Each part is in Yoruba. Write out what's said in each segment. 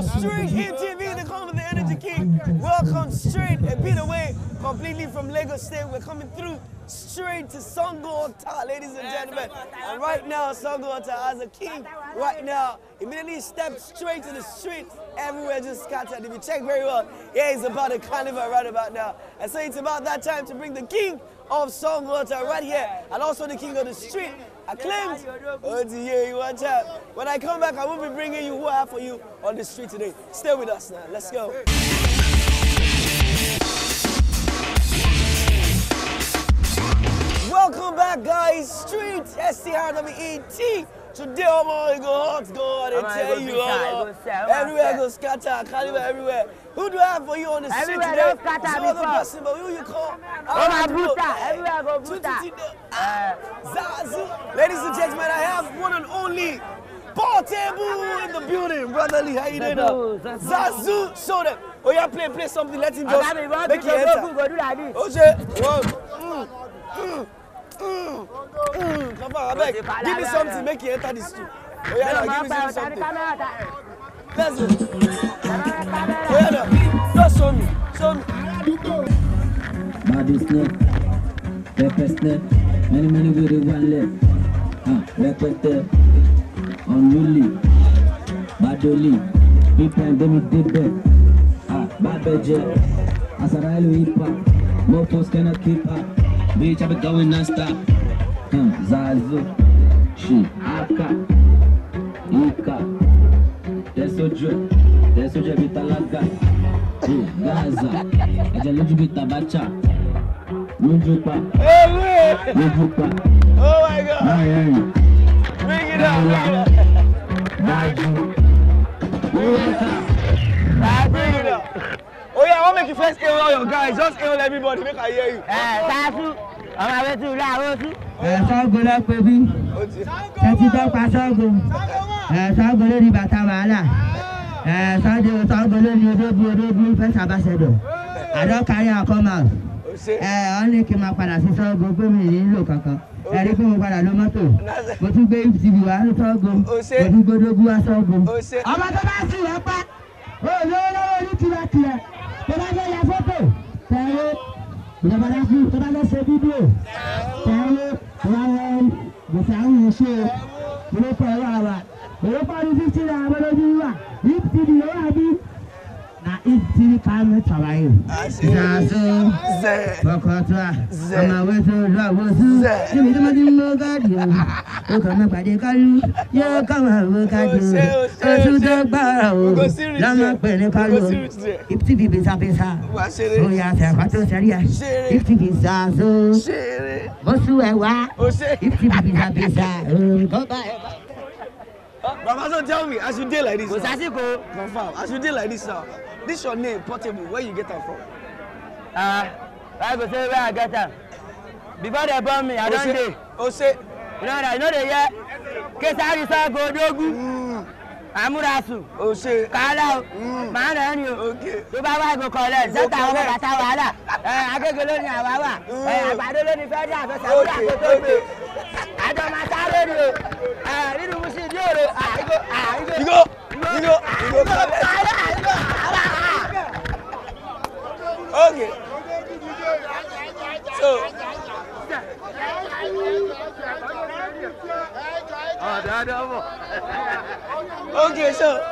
Straight here, TV in the the Energy King. Welcome straight and beat away completely from Lagos State. We're coming through straight to Songo Ota, ladies and gentlemen. And right now, Songo Ota a king, right now, immediately stepped straight to the street. Everywhere just scattered. If you check very well, yeah, it's about a carnival right about now. And so it's about that time to bring the king of Songo Ota right here and also the king of the street acclaimed. Oh, dear, you watch out. When I come back, I will be bringing you who I have for you on the street today. Stay with us now. Let's go. Welcome back, guys. Street STRWET. Today, oh my God, go hot, oh go on and tell you. all. Everywhere go scatter, I can't carnival everywhere. Who do I have for you on the street today? Everywhere don't scatter before. other person, but who you call? Oh, my Bruta. Everywhere go Bruta. Uh, ah, Ladies and gentlemen, I have one and only Paul Table in the building. Brotherly, how you doing Zazu, show them. Oh, yeah, play, play something. Let him just make you enter. Oje, one. Come on, abeg. Give me something, make you enter this too. Oh, yeah, now, give me something. Let's go ọ̀yá náà yóò sọnù sọnù. body snake pepper snake many many wey dey one leg rẹpẹtẹ unruly badoli pípa ẹgbẹ́mi débẹ̀ bábẹ́jẹ asara ẹlò ipa mọ́tò scanner zazu ṣì aka ika tẹsojú sójà bíi tálágà gáàzà ẹ̀jẹ̀ lójú bíi tàbáchà lójú pa lójú pa márẹ̀rìn márẹ̀lá dájú wíwáta. Oh yeah, I want to make you first hail all your guys. Just hail everybody, make I hear you. Eh, Sasu, ọmọ Awetu, ilé Awetu. Ẹ Ṣàngó lọ pé bí. Ẹ ti tọ́pa Ṣàngó. Ẹ eh, Ṣàngó lórí bàtà wàhálà. Uh, Sunday Sango-Olori Odobi Odobi first ambassador. I don carry am come out. Wọ́n ní kí n máa padà sí Sango pé mi ní lò kankan. Ẹ rí pé mo padà lọ mọ́tò. Mo tún gbé TV wá Sango. Mo tún gbé Dogu wá Sango. Ọmọ tó bá sì wọ́n pa. Olówó lọ́wọ́ ní tiwa tiẹ̀. Tó bá fẹ́ ya fọ́tò. Tẹ̀wé. Ìjọba náà fún tó bá fẹ́ ṣe fídíò. Tẹ̀wé. Wọ́n gbèsè àwọn ìṣe. Ìlú pẹ̀lú àwà. Ìlú pẹ̀lú fífi náà wọ́n lójú Ibtiri yóò wá Na ibtiri ká mi tọ̀wá yìí. Ìsàsó. Bọ̀kọ̀tọ̀ a. Ọmọ àwọn èso ìlú àwọn oṣù. Níbi tí wọ́n ti ń mú káàdì o. O kàn mọ pàdé kálú. Yóò káwọn àwọn káàdì o. Oṣù tó gbára o. Lọ́mọ o. Ibtiri bìsà bìsà. Oya sẹ̀kọ́ tó sẹ́rí ẹ̀. Ibtiri bìsà so. Oṣù ẹ̀wá. Ibtiri bìsà bìsà. Baba, so tell me, as you did like this now. Kosasiko. Confirm, as you did like this now, this your name, Portable, where you get am from? Ah, uh, I go say where I get am. Before they born me, I don dey. Ose. You know that, you know they hear? Kesarisa Godogu. Hmm. Amurasu. Ose. Kala o. Màá hmm. nà ẹni o. Tó bá wá go collect, sẹ́ta àwọn ọmọ bàtà wàhálà. Eh, Akeke go ní àwa wà. Hmm. Eh, àgbàdo ló ní fẹ́ẹ́ dí àfẹsẹ̀ àwúrà tó tó gbé. Àjọ màtá lónìí o. Eh, nínú 이거 이거 이거 이거 Okay. So. Okay, so,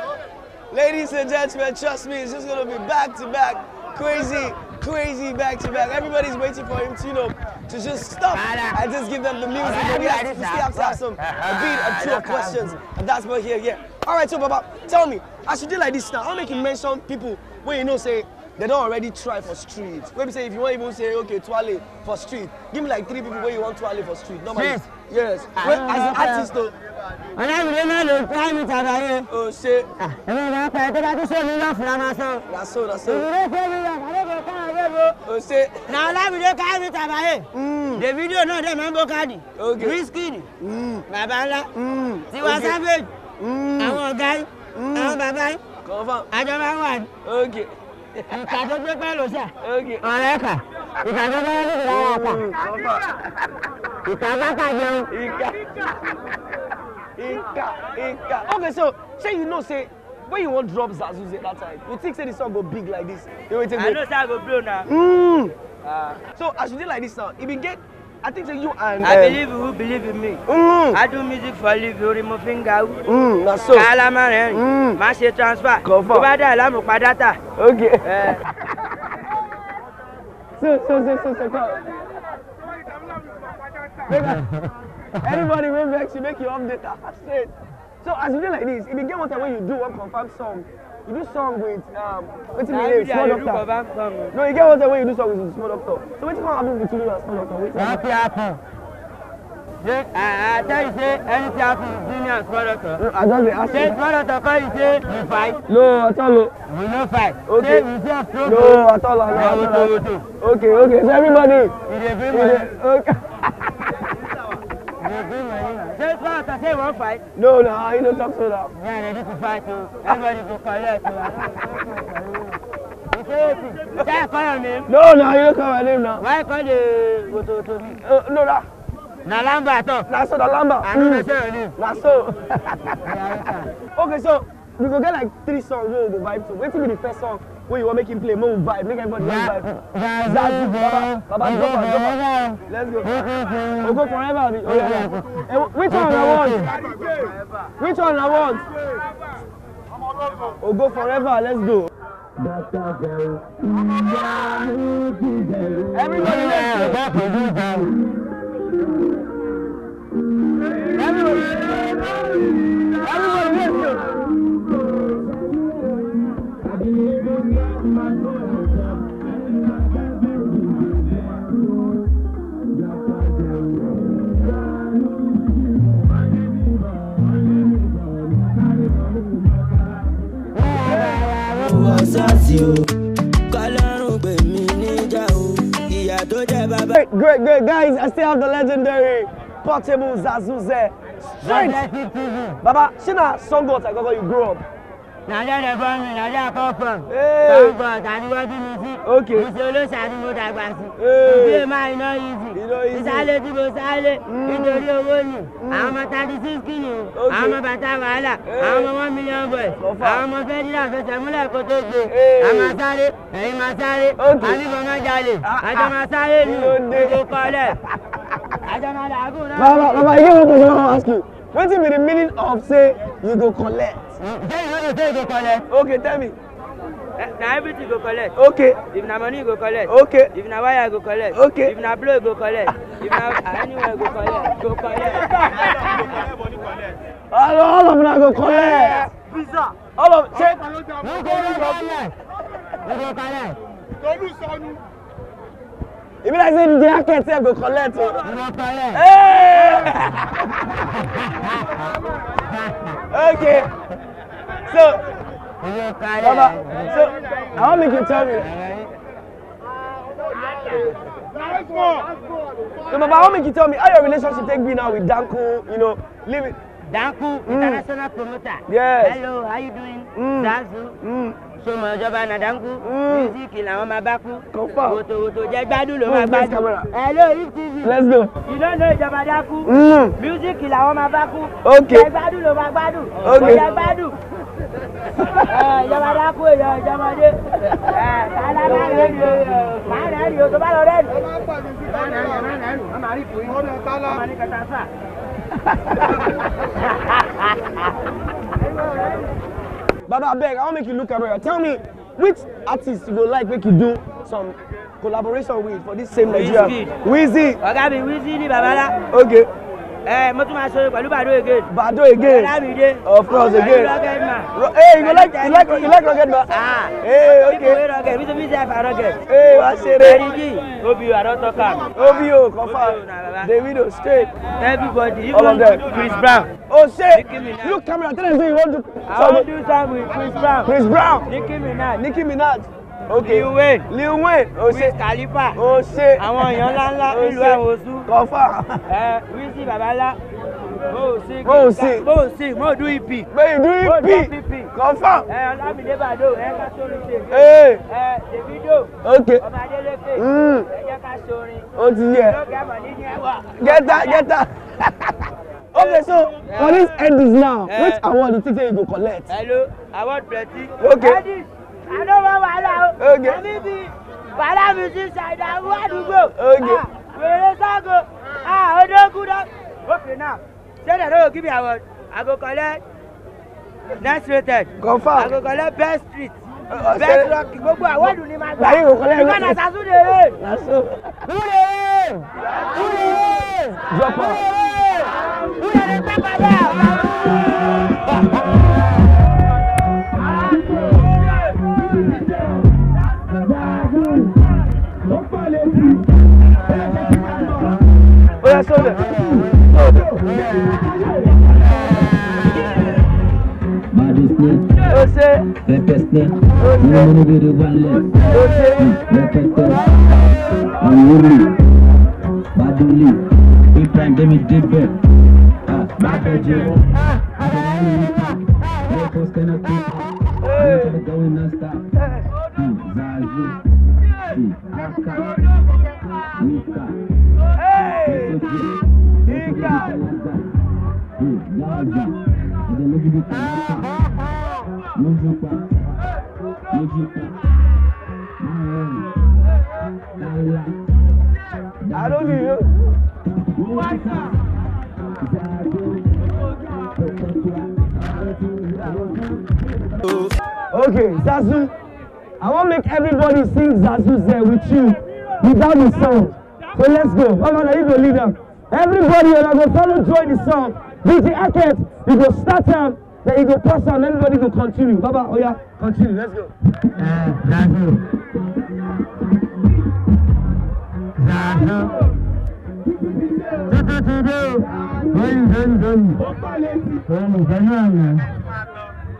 ladies and gentlemen, trust me, it's just gonna be back to back, crazy, crazy back to back. Everybody's waiting for him to, you know, to just stop and just give them the music. And we have, we have to have some uh-huh. a beat uh-huh. of true questions. And that's what here, yeah. All right, so Baba, tell me, as you do like this now, I'll make you mention people where you know say they don't already try for street. Maybe say if you want even say okay toilet for street, give me like three people where you want toilet for street. Normally, yes. yes. Ah. as an artist though. Ọ̀nà mi lè máa lo prime sọ. o ṣe. na Olamide káàdì tàbáyé hmm. Davido náà dẹ̀ máa ń bó káàdì Wizkid hmm. bàbá ńlá hmm. Tiwa Savage àwọn ọ̀gá yìí àwọn bàbá yìí àjọ máa ń wà ní. ìkà tó gbé pẹ́lú sà ọ̀rẹ́ kà ìkà tó gbé pẹ́lú sà ọ̀rẹ́ kà ìkà bá kà jẹun. ìkà ìkà ìkà okay so say you know say when you wan drop zazuze that time you think say the song go big like this you wait till i know say i go blow na. Mm. Uh, ah. so as you dey like this now e bin get i think say you and. Uh, i um, believe who believe in me. Mm. i do music for live orí mo fi Mm, na so kálámà rẹ rìn má transfer confam tó bá dà lámù pa dátà. ok. Uh. so so so so so come. everybody wey vex you make you update am straight. So as you do like this, if you get one time when you do one confirmed song, you do song with um, what's his name, small doctor. Song. No, you get one time when you do song with small doctor. So wetin come happen between you and small doctor? Wetin happen? happen. Say, I, tell you say anything after between me and small doctor. No, I just dey ask you. Say small doctor call you say we fight. No, at all o. We no fight. Okay. Say we just throw. No, at all o. No, at all o. Okay, okay. So everybody. You dey bring money. Okay. Say five and say one fight. No, no, you don't talk so loud. Yeah, they to fight too. Everybody go collect too. You can't call your name. No, no, you don't call my name now. Why call the go to me? Uh, no, no. Na lamba at all. Na so, na lamba. I don't say your name. Na so. okay, so we go get like three songs we go vibe to. Wait till be the first song. When you want make him play, make vibe, make everybody yeah. vibe. That's it, Baba. Baba, drop her, drop her. Let's go. We'll go forever. Oh, yeah, yeah. And which one I want? Which one I want? We'll go forever. Let's go. Everybody, let's go. Everybody. sars o kọlọ́run gbè mí níjà o ìyá tó jẹ bàbá. great great guys i still have the legendary portable zazuze straight baba shina songota gogo you grow up nàdá rẹ̀ bọ́ mi nàdá kọ́ fọ̀ kọ́ tàbí wọ́n bí mi sí ìṣe olóṣà ni mo dàgbà sí ìdílé máa iná yìí sí ìsálẹ̀ tí mo sálẹ̀ hmm. nítorí owó ni hmm. àwọn ọmọ thirty six kìíní o àwọn ọmọ bàtà wàhálà àwọn ọmọ one million boys àwọn ọmọ fẹ́dílà fẹsẹ̀ múlẹ̀ kó tó gbé àmà sáré ẹ̀yin máa sáré àbíbọn máa jalè ah, ah. àjọ máa sáré mi kò kọ́lẹ̀ àjọ máa làágùn náà. bàbá bàbá yíyá wọn kò sọ wọn ask you wetin be the meaning of say you go collect. Then you know go collect. Okay, tell me. Eh, na everything go collect. okay. if na money go collect. okay. if na wire go collect. okay. if na blow go collect. if na anywhere go collect. go collect. all, all of una go collect. visa. all of ṣe. no go no go collect. no go collect. tolu sọnu. e be like say the jacket sef go collect o. go collect. okay. So, Baba, so I want make you tell me. So Baba, I want make you tell me how your relationship take be now with Danko, you know, leave it. Danko, mm. international promoter. Yes. Hello, how you doing? Mm. Dazu. Mm. So Sọmọ ìjọba na Danku. Mm. Music làwọn máa bá kú. Confirm. Wòtòwòtò jẹ gbádùn ló mm, máa gbádùn. Hello, If Let's go. You don't know ìjọba Danku. Music Music làwọn máa bá kú. Okay. Jẹ gbádùn ló máa gbádùn. Okay. Kò jẹ gbádùn ìjọba dákú èèyàn ìjọba dé tààlà náà rẹ ni màá rẹ ni o tó bá lọ rẹ ni. màá rẹ ni màá rẹ ni màá máa rí ìpò yìí màá ní kẹta sà. Baba abeg, I wan make you look at me. Tell me which artist you go like make you do some collaboration with for this same Nigeria? Wizkid. Wizkid. Oga be Babala. Okay ẹ eh, mo tún máa ṣe pẹ̀lú bàdó again. bàdó again ọlámídé of course again rocket man. you like you like you like rocket man. ah ee okay. people wey rocket bí tóbi ṣe àfà rocket. ee wá ṣe rẹ. erigi obi o i don talk am. obi o confam davido straight. everybody even chris brown. o oh, ṣe look camera tell them say you wan do. i wan do time with chris brown. chris brown. nicki minaj. nicki minaj okay Lil Wayne Lil Wayne o ṣe Wiz Khalifa o ṣe àwọn èèyàn ńláńlá nílùú àwọn oṣù kọfà ẹ wíṣí babalá mo si mo do ip mo do ip kọfà ẹ eh, ọlámìdé bàdó ẹ ká sórí tèmi ẹ eh. eh, Davido okay ọmọdélékè hmm. ẹ jẹ ká sórin o ti yẹ gẹta gẹta. Okay, so yeah. police end this now. Yeah. Which award you think say you go collect? Hello, award plenty. Okay. Addis àná wọn wàhálà o àmì bí wàhálà mi ti ṣàìdá wọ àdúgbò wèrè sago odókú dá òfin náà ṣẹlẹ ló kí mi àwọn àgọkọlẹ next rated àgọkọlẹ best street best rock gbogbo àwọdù ni màá gbà nígbà náà sàtúndé rè rè rè drop off rè rè pépà bẹ́ẹ̀. Mulu biru balik Lepetan Wuri Baduli Ibrahim Demi Dibbe Bakaji Lepos kena kutu Lepos going non-stop Zazu Aka Nika Nika Nika Nika Nika Okay, Zazu, I wan make everybody sing Zazu Zeh with you without the song. So let's go. Mama na you go lead am. Everybody una go follow join the song. DJ Akhet, you go start am. Then it go pass on, everybody go continue. Baba, oh yeah, continue, let's go. Yeah, Uh, Zazu. Zazu. Tutu tutu. Oyin zoni zoni. Oyin zoni ọ̀nà.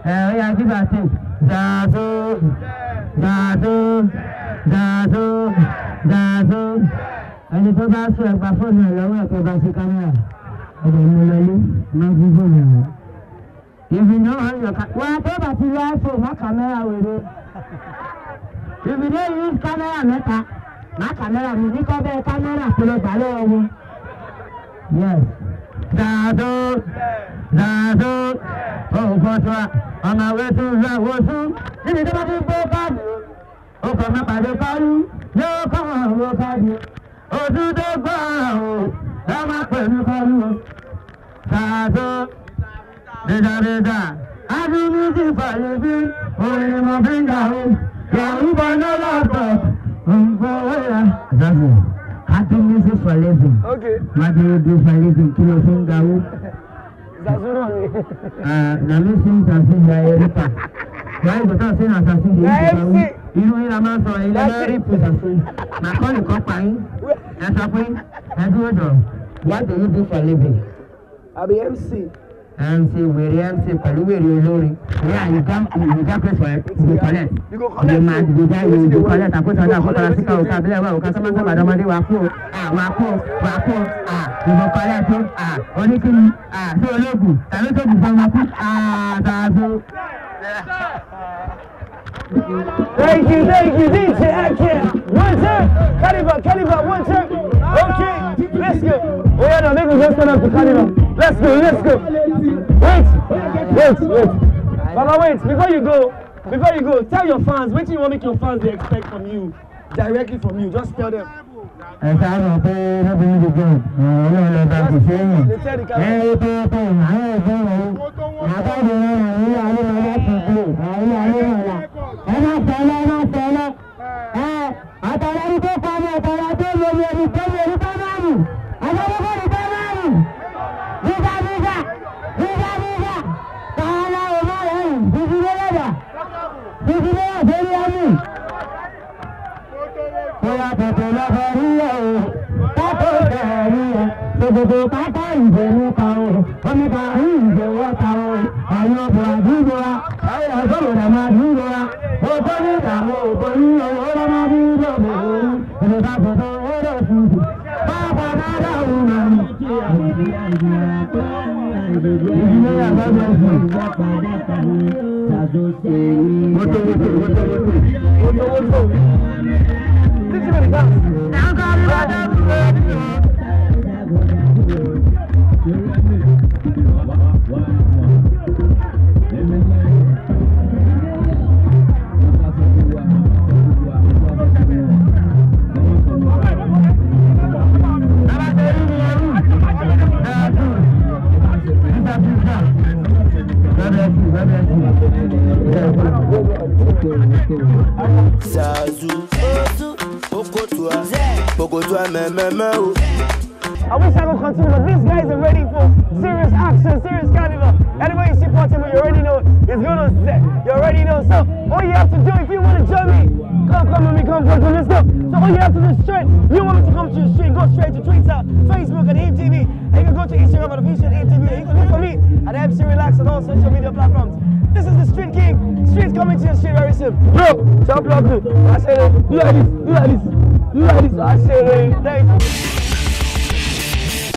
Ẹ ó yà kí bàtí. Zazu. Zazu. Zazu. Zazu. Ẹni tó bá sùn ẹgbà fóònù ẹ̀ lọ́wọ́ ẹ̀ kó bá sí kámẹ́rà. Ọ̀dọ̀ mi lọ yé. Má gbé fóònù ẹ̀ wọ̀ ìbìnà ọ̀yàn ká. wà á tó bàtí lọ iphone má kàmẹ́rà wèrè. ìbìnà yìí kámẹ́rà mẹ́ta má kàmẹ́rà mi ní kọ́ bẹ́ẹ̀ kámẹ́rà tó lọ gbà lọ́wọ́ wọn. yes. dàdó dàdó òǹkọ tó a ọmọ àwẹ tó ń ra owó tún. níbi tí wọ́n ti gbó káàdì ó kọ́ mọ́ pàdé parí yóò kọ́ wọn owó káàdì. ojú tó gbọ́ ọ̀hún ẹ má pẹ̀lú kọ́lù. dàdó bẹ́sà bẹ́sà abínú ti fàyè bí orin mo fi ń dàrú yàrúbọ náà lọ́tọ̀ nfọwọ́ yà. zazu happy music for living maduro do for living kí ló fi ń dàrú. zazuro mi. na mi sin zazu ya eri pa wáyé bùtá sí na zazu yìí ti dàrú irú yìí la máa sọ ilé náà rí pù zazu na kọ́lù kọ́ pa yín ẹ sọ pé ẹ dúró dọ̀ what do you do for living. àbí mc and say wèrè mc pẹ̀lú wèrè olórin where i jam i jam place for the collect the man the guy wey dey collect àkótọ́dá àkótọ́dá síkà òkà abilẹ̀ wa òkà sọ́mọ́ sábà dọ́mọdé wa kú wa kú wa kú ìbò collect oníkìlì sí ológun tàbí tó kù fún ọmọ kú àtàzó. Thank you, thank you, DJ Akia. One time, Caliber, Caliber, one time. Okay, let's go. Oh yeah, now make me go stand up to Caliber. Let's go, let's go. Wait, wait, wait. Baba, wait, before you go, before you go, tell your fans, what do you want make your fans they expect from you, directly from you? Just tell them. ẹ̀ka rẹ̀ pé rẹ́bìnrin gbogbo ọlọ́run lọ́ba kò ṣe é yìn ẹ̀ ẹ́ pé pé àwọn ẹ̀gbọ́n rẹ̀ àbájáde rẹ̀ àwọn ilé ayé rẹ̀ láti gbé àwọn ilé ayé rẹ̀. òdòdó pápá ìfẹ̀mú kan o omi kan ní ìfẹ̀wọ́ ta o àwọn bùrọ̀dì bùrọ̀ àwọn ọ̀ṣọ́lùdà máa dúró wa òkò ní ìdààmú òkò ní owó lọ́mọ bí lọ́mọ òun ìdòdó àbọ̀dọ̀ owó rẹ̀ fún un pápá dáadáa òun náà ìdílé àbájọ fún un. mọ́tò mọ́tò mọ́tò mọ́tò mọ́tò mọ́tò. Títí mi nìkan. Ẹ̀ka mi bá dé. Sazu, Okotua, Pogotua, Mememo. Oh. I wish I could continue, but these guys are ready for serious action, serious carnival. Anyway, you support him, you already know it's gonna. You already know. So all you have to do if you want to join me, come, come with me, come, come, come, let's go. So all you have to do is straight. You want me to come to your street? Go straight to Twitter, Facebook, and MTV. And you can go to Instagram official MTV. And you can look for me at MC Relax on all social media platforms. This is the Street King. Street's coming to your street very soon. Bro, jump, jump, do. I say, do like this, do this, do like this. I say, thank you.